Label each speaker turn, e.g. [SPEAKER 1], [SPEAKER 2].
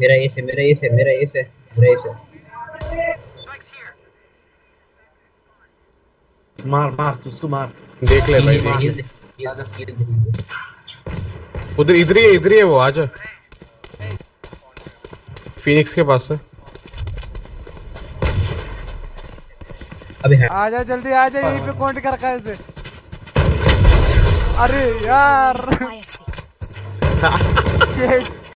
[SPEAKER 1] मेरा ये से मेरा ये से मेरा ये से मेरा ये से
[SPEAKER 2] मार मार तू उसको मार।
[SPEAKER 3] देख ले भाई
[SPEAKER 1] मार
[SPEAKER 3] उधर इधर ही है इधर ही है वो आ जा। फिनिक्स के पास है
[SPEAKER 1] अबे है।
[SPEAKER 4] आजा जल्दी जा यहीं पे काउंट कर रखा है इसे? अरे यार।